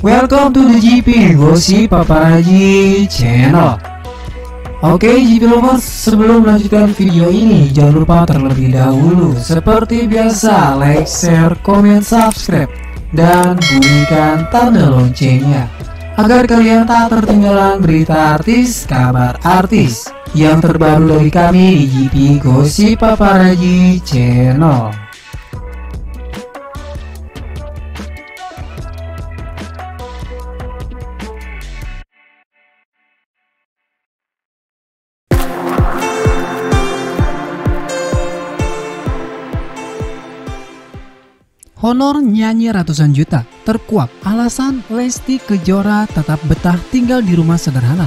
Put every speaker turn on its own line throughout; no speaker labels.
Welcome to the GP Gosip Paparaji Channel. Oke GP Lovers, sebelum melanjutkan video ini Jangan lupa terlebih dahulu. Seperti biasa, like, share, komen, subscribe Dan bunyikan tanda loncengnya. Agar kalian tak tertinggalan berita artis, kabar artis Yang terbaru dari kami di GP Gosip Paparaji Channel Honor nyanyi ratusan juta, terkuak alasan Lesti Kejora tetap betah tinggal di rumah sederhana.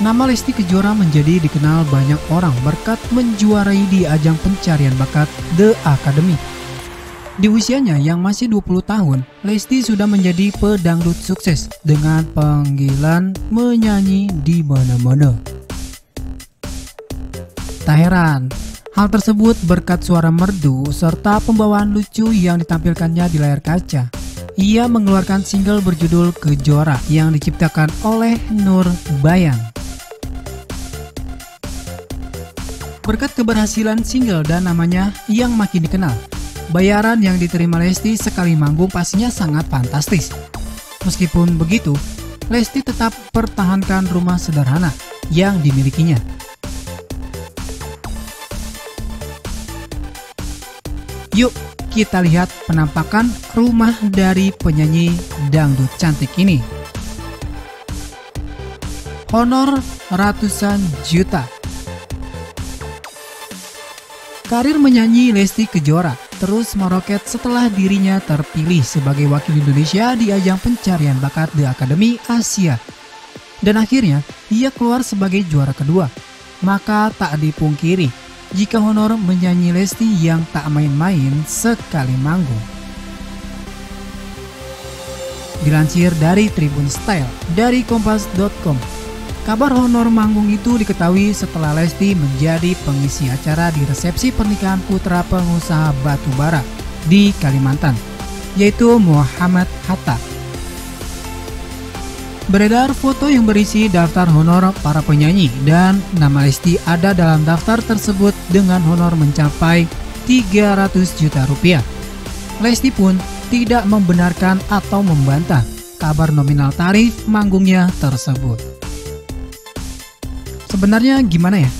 Nama Lesti Kejora menjadi dikenal banyak orang berkat menjuarai di ajang pencarian bakat The Academy di usianya yang masih 20 tahun, Lesti sudah menjadi pedangdut sukses dengan panggilan menyanyi di mana-mana. Tak heran, hal tersebut berkat suara merdu serta pembawaan lucu yang ditampilkannya di layar kaca. Ia mengeluarkan single berjudul Kejora yang diciptakan oleh Nur Bayang. Berkat keberhasilan single dan namanya yang makin dikenal, Bayaran yang diterima Lesti sekali manggung pastinya sangat fantastis. Meskipun begitu, Lesti tetap pertahankan rumah sederhana yang dimilikinya. Yuk, kita lihat penampakan rumah dari penyanyi dangdut cantik ini. Honor ratusan juta. Karir menyanyi Lesti Kejora terus meroket setelah dirinya terpilih sebagai wakil Indonesia di ajang pencarian bakat The Academy Asia. Dan akhirnya, ia keluar sebagai juara kedua. Maka tak dipungkiri, jika honor menyanyi Lesti yang tak main-main sekali manggung. Dilansir dari Tribun Style dari kompas.com, Kabar honor manggung itu diketahui setelah Lesti menjadi pengisi acara di resepsi pernikahan putra pengusaha batu bara di Kalimantan, yaitu Muhammad Hatta. Beredar foto yang berisi daftar honor para penyanyi dan nama Lesti ada dalam daftar tersebut dengan honor mencapai 300 juta rupiah. Lesti pun tidak membenarkan atau membantah kabar nominal tarif manggungnya tersebut. Sebenarnya gimana ya?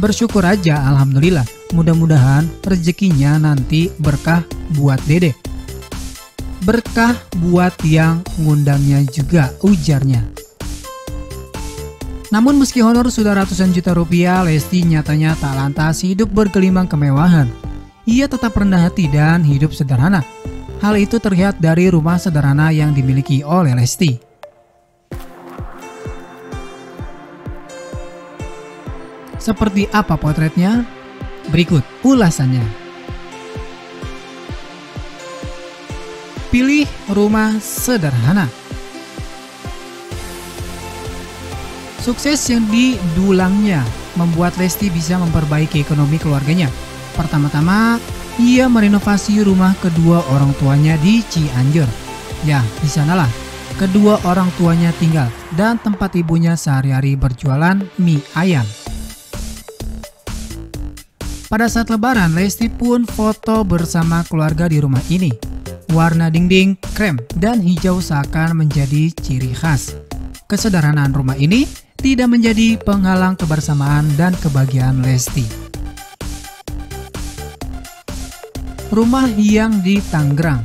Bersyukur aja alhamdulillah. Mudah-mudahan rezekinya nanti berkah buat Dede. Berkah buat yang ngundangnya juga ujarnya. Namun meski honor sudah ratusan juta rupiah, Lesti nyatanya tak lantas hidup bergelimang kemewahan. Ia tetap rendah hati dan hidup sederhana. Hal itu terlihat dari rumah sederhana yang dimiliki oleh Lesti. Seperti apa potretnya? Berikut ulasannya. Pilih rumah sederhana. Sukses yang didulangnya membuat Lesti bisa memperbaiki ekonomi keluarganya. Pertama-tama, ia merenovasi rumah kedua orang tuanya di Cianjur. Ya, di sanalah kedua orang tuanya tinggal dan tempat ibunya sehari-hari berjualan mie ayam. Pada saat lebaran, Lesti pun foto bersama keluarga di rumah ini. Warna dinding krem dan hijau seakan menjadi ciri khas. Kesederhanaan rumah ini tidak menjadi penghalang kebersamaan dan kebahagiaan Lesti. Rumah yang di Tangerang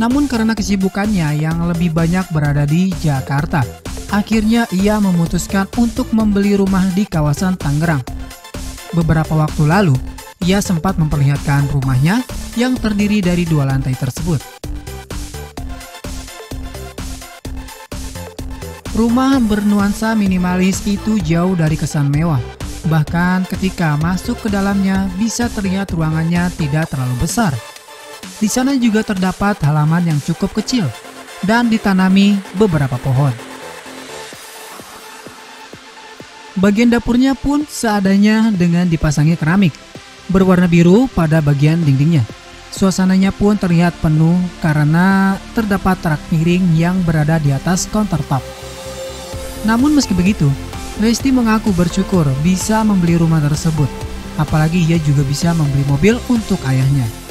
Namun karena kesibukannya yang lebih banyak berada di Jakarta, Akhirnya ia memutuskan untuk membeli rumah di kawasan Tangerang. Beberapa waktu lalu, ia sempat memperlihatkan rumahnya yang terdiri dari dua lantai tersebut. Rumah bernuansa minimalis itu jauh dari kesan mewah. Bahkan ketika masuk ke dalamnya bisa terlihat ruangannya tidak terlalu besar. Di sana juga terdapat halaman yang cukup kecil dan ditanami beberapa pohon. Bagian dapurnya pun seadanya dengan dipasangi keramik berwarna biru pada bagian dindingnya. Suasananya pun terlihat penuh karena terdapat rak miring yang berada di atas countertop. Namun meski begitu, Lesti mengaku bersyukur bisa membeli rumah tersebut. Apalagi ia juga bisa membeli mobil untuk ayahnya.